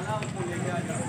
खाना उसको लेके आ जाओ।